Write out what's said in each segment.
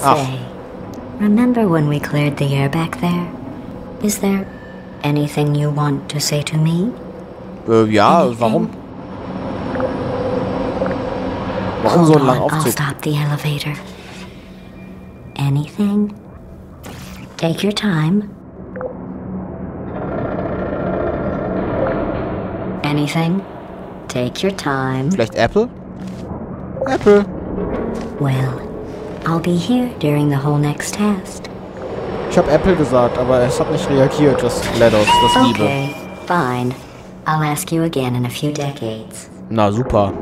Say, remember when we cleared the air back there? Is there anything you want to say to me? Äh, ja, warum? Warum so ein langer on, I'll stop the elevator. Anything? Take your time. Anything? Take your time. Vielleicht Apple? Apple. Well, I'll be here during the whole next test. Ich habe Apple gesagt, aber es hat nicht reagiert, das GLaDOS, das Liebe. Okay, fine. I'll ask you again in a few decades. Na, super.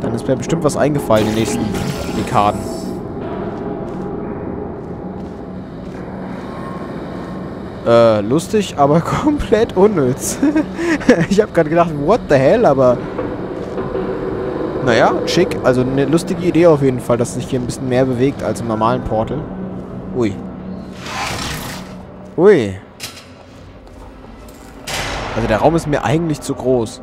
Dann ist mir bestimmt was eingefallen in den nächsten Dekaden. Äh, lustig, aber komplett unnütz. ich habe gerade gedacht, what the hell, aber... Naja, schick. Also eine lustige Idee auf jeden Fall, dass sich hier ein bisschen mehr bewegt als im normalen Portal. Ui. Ui. Also der Raum ist mir eigentlich zu groß.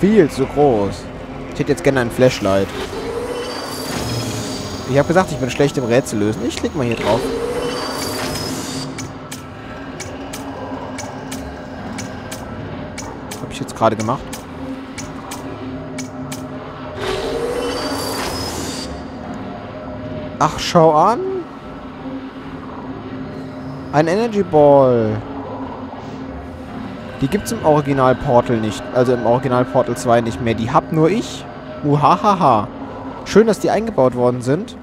Viel zu groß. Ich hätte jetzt gerne ein Flashlight. Ich habe gesagt, ich bin schlecht im Rätsel lösen. Ich klicke mal hier drauf. Ich jetzt gerade gemacht. Ach, schau an. Ein Energy Ball. Die gibt's im Original Portal nicht. Also im Original Portal 2 nicht mehr. Die hab nur ich. Muhahaha. Schön, dass die eingebaut worden sind.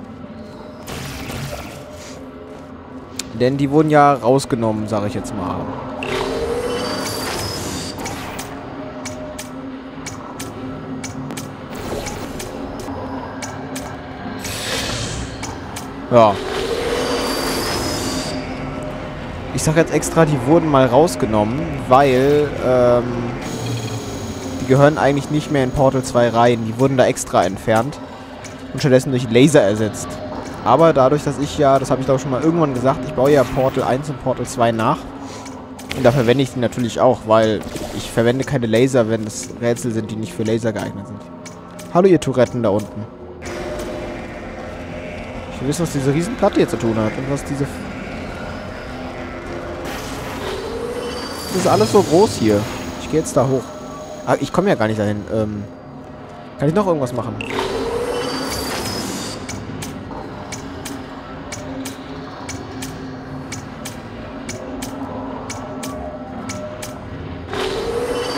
Denn die wurden ja rausgenommen, sage ich jetzt mal. Ja. Ich sage jetzt extra, die wurden mal rausgenommen, weil ähm, die gehören eigentlich nicht mehr in Portal 2 rein. Die wurden da extra entfernt und stattdessen durch Laser ersetzt. Aber dadurch, dass ich ja, das habe ich glaube schon mal irgendwann gesagt, ich baue ja Portal 1 und Portal 2 nach. Und da verwende ich die natürlich auch, weil ich verwende keine Laser, wenn es Rätsel sind, die nicht für Laser geeignet sind. Hallo ihr Touretten da unten. Ich will wissen, was diese Riesenplatte hier zu tun hat und was diese... Das ist alles so groß hier. Ich gehe jetzt da hoch. Ah, ich komme ja gar nicht dahin. Ähm, kann ich noch irgendwas machen?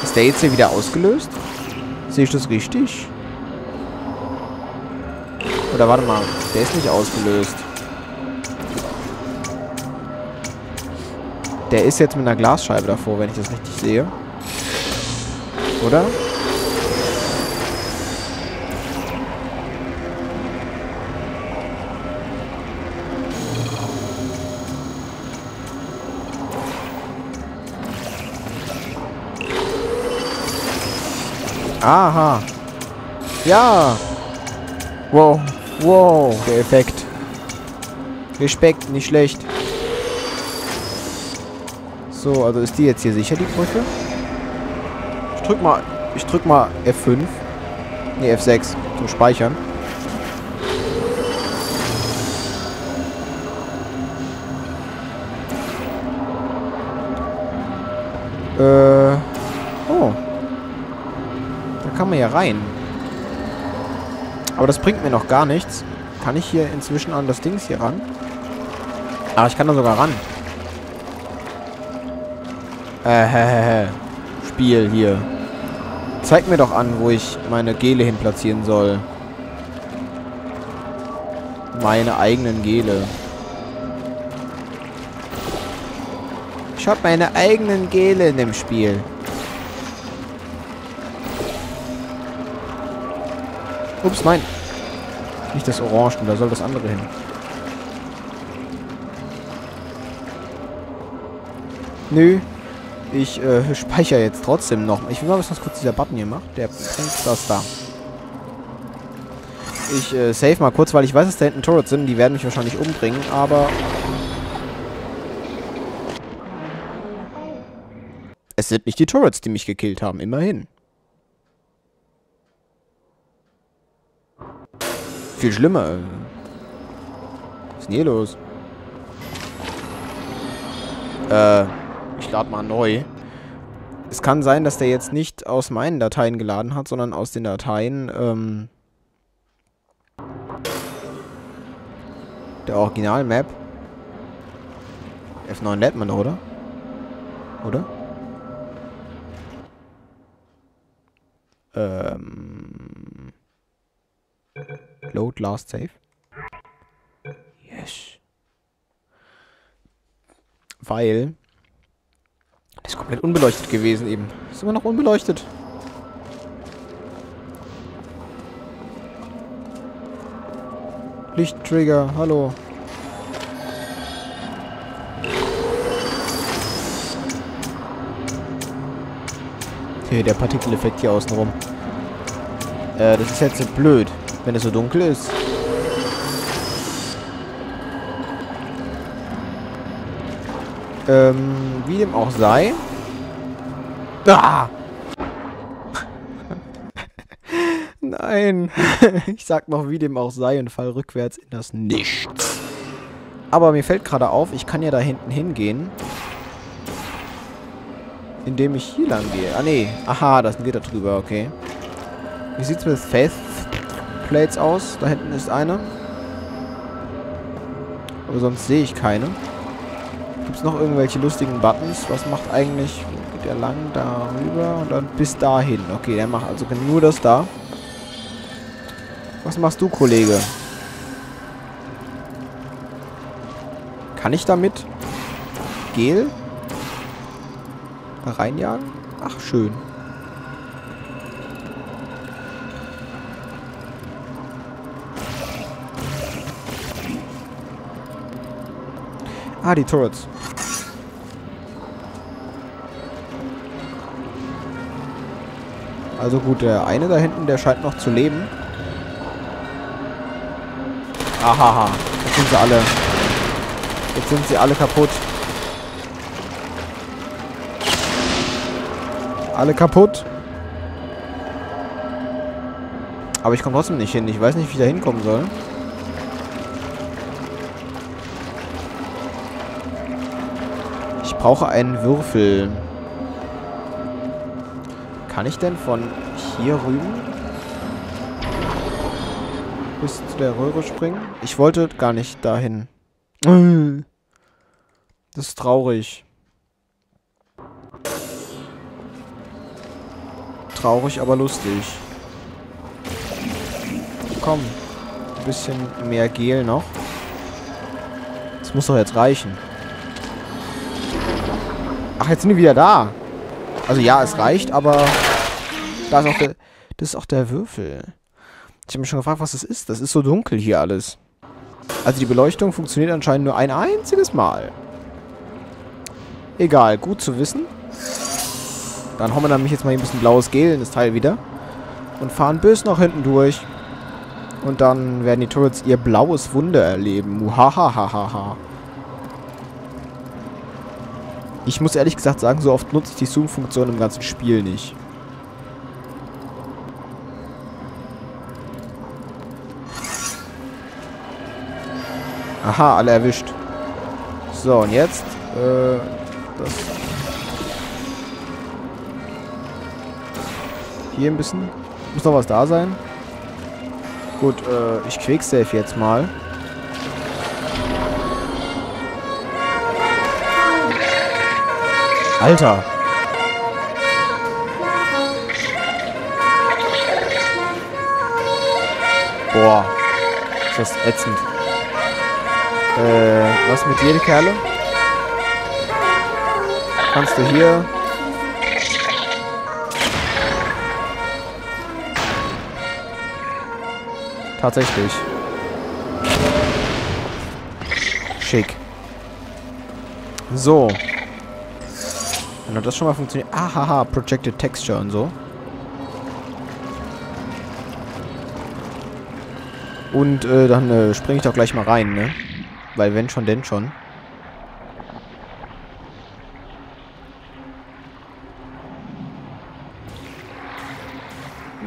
Ist der jetzt hier wieder ausgelöst? Sehe ich das richtig? Oder warte mal, der ist nicht ausgelöst. Der ist jetzt mit einer Glasscheibe davor, wenn ich das richtig sehe. Oder? Aha. Ja. Wow. Wow. Der Effekt. Respekt, nicht schlecht. So, also ist die jetzt hier sicher, die Brücke? Ich drück mal, ich drück mal F5. Ne, F6 zum Speichern. Äh. Oh. Da kann man ja rein. Aber das bringt mir noch gar nichts. Kann ich hier inzwischen an das Dings hier ran? Ah, ich kann da sogar ran. Äh, hä, hä, hä. Spiel hier. Zeig mir doch an, wo ich meine Gele hin platzieren soll. Meine eigenen Gele. Ich hab meine eigenen Gele in dem Spiel. Ups, nein. Nicht das Orange, da soll das andere hin. Nö. Ich äh, speichere jetzt trotzdem noch. Ich will mal wissen, was kurz dieser Button hier macht. Der bringt das da. Ich äh, save mal kurz, weil ich weiß, dass da hinten Turrets sind. Die werden mich wahrscheinlich umbringen, aber... Es sind nicht die Turrets, die mich gekillt haben. Immerhin. Viel schlimmer. Was ist denn hier los? Äh, ich lade mal neu. Es kann sein, dass der jetzt nicht aus meinen Dateien geladen hat, sondern aus den Dateien, ähm, der Original-Map. F9 lädt man doch, oder? Oder? Ähm. Load last save. Yes. Weil. Das ist komplett unbeleuchtet gewesen eben. Ist immer noch unbeleuchtet. Lichttrigger, hallo. Hier, der Partikeleffekt hier außenrum. Äh, das ist jetzt so blöd, wenn es so dunkel ist. Ähm, wie dem auch sei. Ah! Nein. ich sag noch, wie dem auch sei und fall rückwärts in das Nichts. Aber mir fällt gerade auf, ich kann ja da hinten hingehen. Indem ich hier lang gehe. Ah, nee. Aha, das geht da drüber, okay. Wie sieht's mit Faith Plates aus? Da hinten ist eine. Aber sonst sehe ich keine. Gibt's noch irgendwelche lustigen Buttons? Was macht eigentlich... Geht der lang? Da rüber und dann bis dahin. Okay, der macht also nur das da. Was machst du, Kollege? Kann ich damit Gel reinjagen? Ach, schön. Ah, die Turrets. Also gut, der eine da hinten, der scheint noch zu leben. Ahaha. Jetzt sind sie alle. Jetzt sind sie alle kaputt. Alle kaputt. Aber ich komme trotzdem nicht hin. Ich weiß nicht, wie ich da hinkommen soll. Ich brauche einen Würfel. Kann ich denn von hier rüben? bis zu der Röhre springen? Ich wollte gar nicht dahin. Das ist traurig. Traurig, aber lustig. Komm. Ein bisschen mehr Gel noch. Das muss doch jetzt reichen. Ach, jetzt sind die wieder da. Also ja, es reicht, aber da ist auch der, das ist auch der Würfel. Ich habe mich schon gefragt, was das ist. Das ist so dunkel hier alles. Also die Beleuchtung funktioniert anscheinend nur ein einziges Mal. Egal, gut zu wissen. Dann hauen wir nämlich jetzt mal ein bisschen blaues Gel in das Teil wieder. Und fahren bis nach hinten durch. Und dann werden die Turrets ihr blaues Wunder erleben. Muhahahaha. Ich muss ehrlich gesagt sagen, so oft nutze ich die Zoom-Funktion im ganzen Spiel nicht. Aha, alle erwischt. So, und jetzt, äh, das... Hier ein bisschen. Muss noch was da sein. Gut, äh, ich quicksafe jetzt mal. Alter. Boah. Ist das ätzend. Äh, was mit dir, Kerle? Kannst du hier... Tatsächlich. Schick. So. Wenn hat das schon mal funktioniert. Ahaha, Projected Texture und so. Und äh, dann äh, springe ich doch gleich mal rein, ne? Weil wenn schon, denn schon.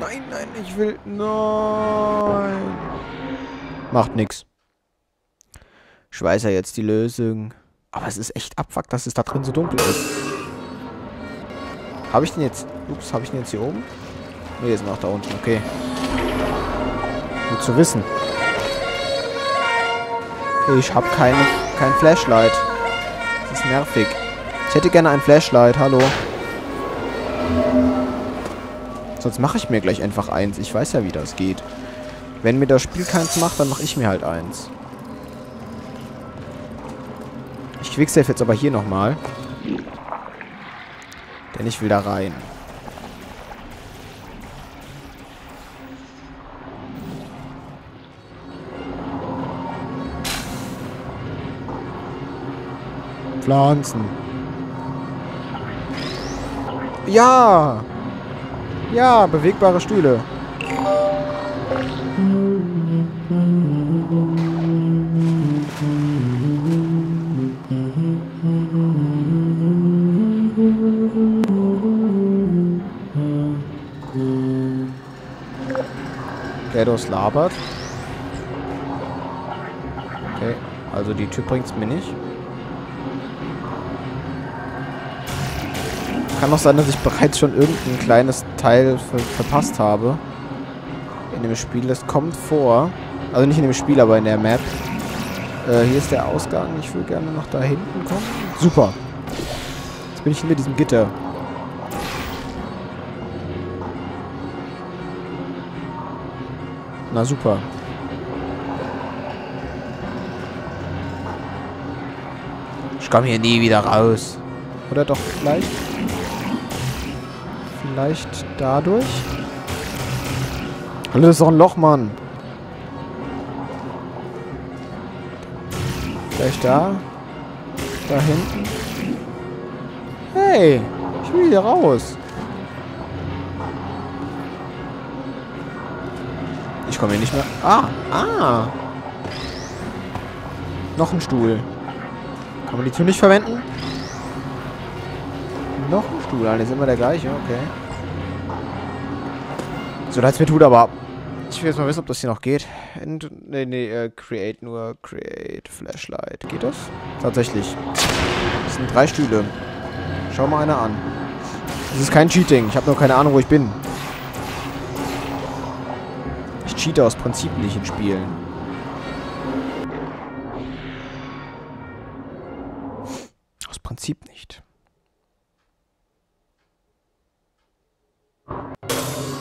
Nein, nein, ich will... Nein. Macht nix. Ich weiß ja jetzt die Lösung. Aber es ist echt abfuck, dass es da drin so dunkel ist. Habe ich den jetzt... Ups, habe ich den jetzt hier oben? Ne, ist noch da unten. Okay. Gut zu wissen. Ich habe keine, kein Flashlight. Das ist nervig. Ich hätte gerne ein Flashlight. Hallo. Sonst mache ich mir gleich einfach eins. Ich weiß ja, wie das geht. Wenn mir das Spiel keins macht, dann mache ich mir halt eins. Ich quicksave jetzt aber hier nochmal. Denn ich will da rein. Pflanzen. Ja! Ja, bewegbare Stühle. GLaDOS labert. Okay, also die Tür bringt's mir nicht. Kann auch sein, dass ich bereits schon irgendein kleines Teil ver verpasst habe. In dem Spiel. Das kommt vor. Also nicht in dem Spiel, aber in der Map. Äh, hier ist der Ausgang. Ich will gerne noch da hinten kommen. Super. Jetzt bin ich hinter diesem Gitter. Na super. Ich komme hier nie wieder raus. Oder doch vielleicht? Vielleicht dadurch? Hallo, das ist doch ein Loch, Mann. Vielleicht da? Da hinten? Hey, ich will hier raus. Ich komme hier nicht mehr... Ah, ah. Noch ein Stuhl. Kann man die Tür nicht verwenden? Noch ein Stuhl. Ist immer der gleiche, okay. So leid es mir tut, aber ich will jetzt mal wissen, ob das hier noch geht. And, nee, nee, äh, create nur, create Flashlight. Geht das? Tatsächlich. Das sind drei Stühle. Schau mal einer an. Das ist kein Cheating. Ich habe noch keine Ahnung, wo ich bin. Ich cheate aus Prinzip nicht in Spielen. Aus Prinzip nicht.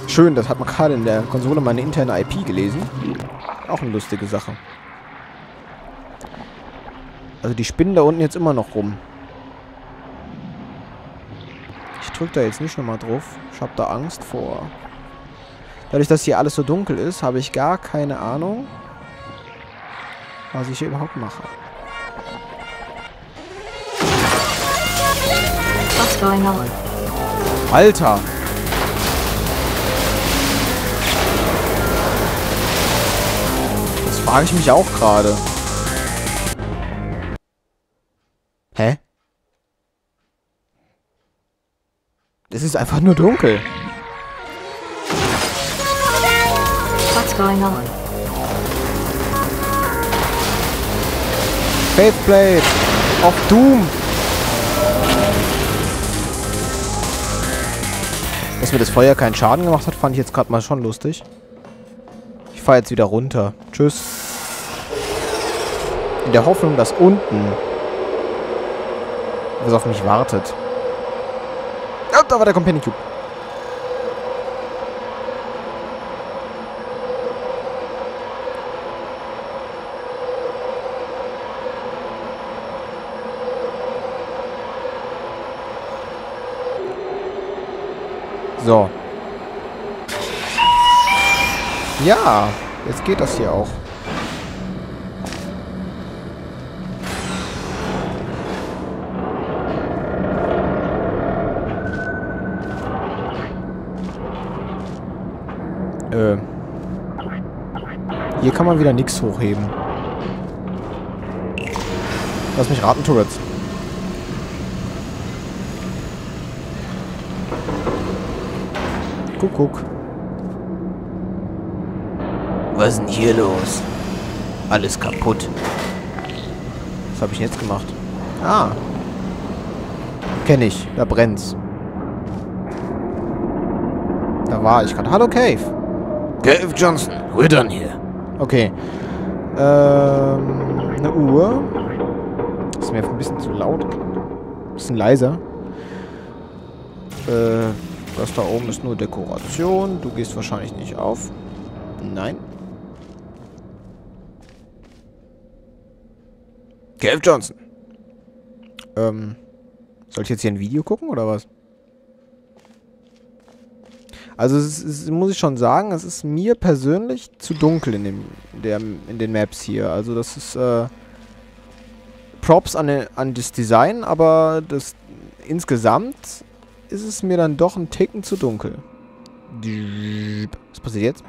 Schön, das hat man gerade in der Konsole meine interne IP gelesen. Auch eine lustige Sache. Also die spinnen da unten jetzt immer noch rum. Ich drücke da jetzt nicht nochmal drauf. Ich habe da Angst vor. Dadurch, dass hier alles so dunkel ist, habe ich gar keine Ahnung, was ich hier überhaupt mache. What's going on? Alter! Das frage ich mich auch gerade. Hä? Es ist einfach nur dunkel. Going on? Faithblade of Doom. Dass mir das Feuer keinen Schaden gemacht hat, fand ich jetzt gerade mal schon lustig. Ich fahre jetzt wieder runter. Tschüss. In der Hoffnung, dass unten was auf mich wartet. Ja, da war der Companion Cube. So. Ja, jetzt geht das hier auch. Äh. Hier kann man wieder nichts hochheben. Lass mich raten, Turrets. Kuckuck. Was ist denn hier los? Alles kaputt. Was habe ich jetzt gemacht? Ah. Kenne ich. Da brennt's. Da war ich gerade. Hallo, Cave. Cave Johnson, we're done here. Okay. Ähm, eine Uhr. Ist mir ein bisschen zu laut. Ein bisschen leiser. Äh, das da oben ist nur Dekoration. Du gehst wahrscheinlich nicht auf. Nein. Cave Johnson. Ähm, soll ich jetzt hier ein Video gucken oder was? Also es ist, muss ich schon sagen, es ist mir persönlich zu dunkel in, dem, der, in den Maps hier. Also das ist äh, Props an, an das Design, aber das insgesamt ist es mir dann doch ein Ticken zu dunkel. Was passiert jetzt?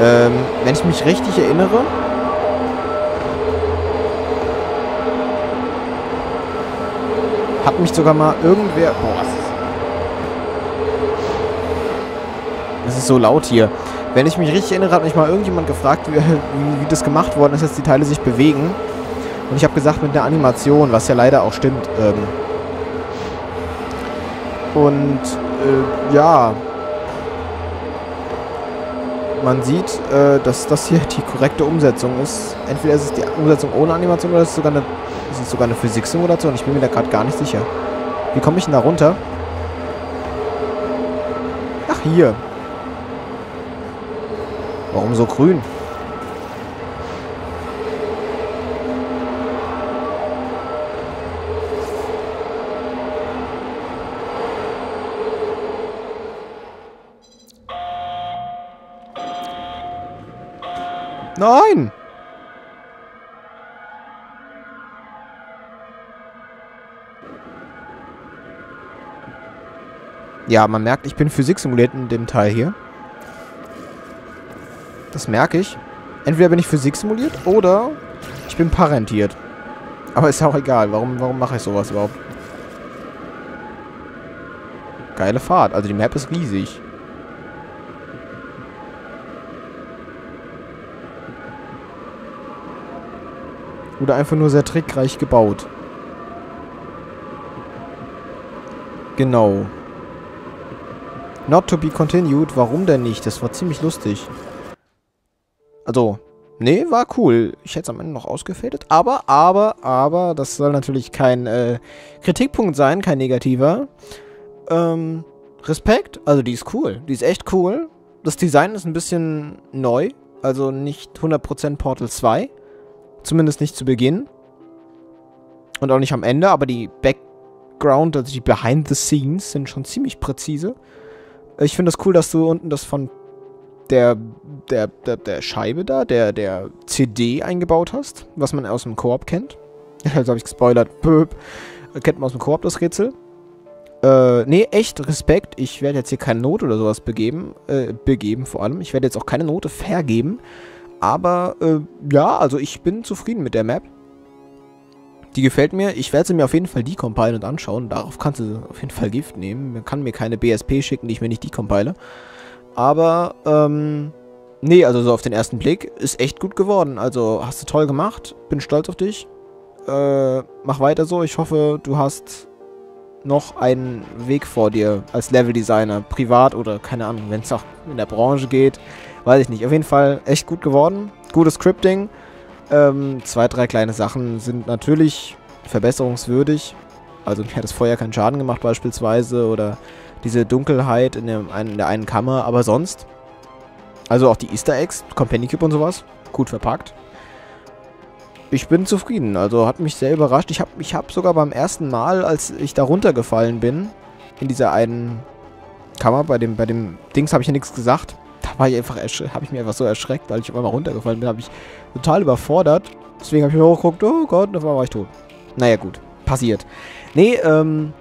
ähm, wenn ich mich richtig erinnere, hat mich sogar mal irgendwer... Boah, was ist... Es ist so laut hier. Wenn ich mich richtig erinnere, hat mich mal irgendjemand gefragt, wie, wie, das gemacht worden ist, dass die Teile sich bewegen. Und ich habe gesagt, mit der Animation, was ja leider auch stimmt. Ähm, und äh, ja, man sieht, äh, dass das hier die korrekte Umsetzung ist. Entweder ist es die Umsetzung ohne Animation oder ist es sogar eine, ist es sogar eine Physiksimulation. Ich bin mir da gerade gar nicht sicher. Wie komme ich denn da runter? Ach, hier. Warum so grün? Nein! Ja, man merkt, ich bin Physik simuliert in dem Teil hier. Das merke ich. Entweder bin ich Physik simuliert oder ich bin parentiert. Aber ist auch egal. Warum, warum mache ich sowas überhaupt? Geile Fahrt. Also die Map ist riesig. Oder einfach nur sehr trickreich gebaut. Genau. Not to be continued. Warum denn nicht? Das war ziemlich lustig. Also, nee, war cool. Ich hätte es am Ende noch ausgefadet. Aber, aber, aber, das soll natürlich kein äh, Kritikpunkt sein, kein negativer. Ähm, Respekt. Also, die ist cool. Die ist echt cool. Das Design ist ein bisschen neu. Also nicht 100% Portal 2. Zumindest nicht zu Beginn. Und auch nicht am Ende, aber die Background, also die Behind the Scenes sind schon ziemlich präzise. Ich finde das cool, dass du unten das von der, der, der, der Scheibe da, der, der CD eingebaut hast, was man aus dem Koop kennt. Jetzt habe ich gespoilert. Böp. Kennt man aus dem Koop das Rätsel. Äh, nee, echt Respekt. Ich werde jetzt hier keine Note oder sowas begeben. Äh, begeben vor allem. Ich werde jetzt auch keine Note vergeben. Aber äh, ja, also ich bin zufrieden mit der Map. Die gefällt mir. Ich werde sie mir auf jeden Fall decompilen und anschauen. Darauf kannst du auf jeden Fall Gift nehmen. Man kann mir keine BSP schicken, die ich mir nicht decompile. Aber, ähm, nee, also so auf den ersten Blick ist echt gut geworden. Also hast du toll gemacht. Bin stolz auf dich. Äh, mach weiter so. Ich hoffe, du hast noch einen Weg vor dir als Leveldesigner, privat oder keine Ahnung, wenn es auch in der Branche geht. Weiß ich nicht. Auf jeden Fall echt gut geworden. Gutes Scripting. Ähm, zwei, drei kleine Sachen sind natürlich verbesserungswürdig. Also mir hat das Feuer keinen Schaden gemacht beispielsweise oder diese Dunkelheit in, dem, in der einen Kammer, aber sonst. Also auch die Easter Eggs, Company Cube und sowas, gut verpackt. Ich bin zufrieden, also hat mich sehr überrascht. Ich habe ich hab sogar beim ersten Mal, als ich da runtergefallen bin, in dieser einen Kammer, bei dem, bei dem Dings habe ich ja nichts gesagt war ich einfach, habe ich mir einfach so erschreckt, weil ich auf einmal runtergefallen bin, habe ich total überfordert. Deswegen habe ich mir hochgeguckt, oh Gott, und war ich tot. Naja, gut. Passiert. Nee, ähm,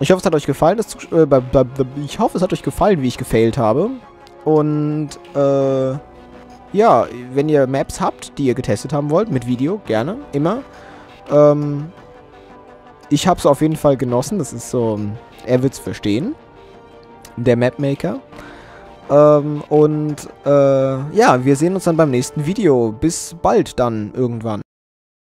ich hoffe, es hat euch gefallen. Das, äh, ich hoffe, es hat euch gefallen, wie ich gefailt habe. Und, äh, ja, wenn ihr Maps habt, die ihr getestet haben wollt, mit Video, gerne, immer. Ähm, ich habe es auf jeden Fall genossen. Das ist so, er wird's verstehen. Der Mapmaker. Ähm, und äh, ja, wir sehen uns dann beim nächsten Video. Bis bald dann irgendwann.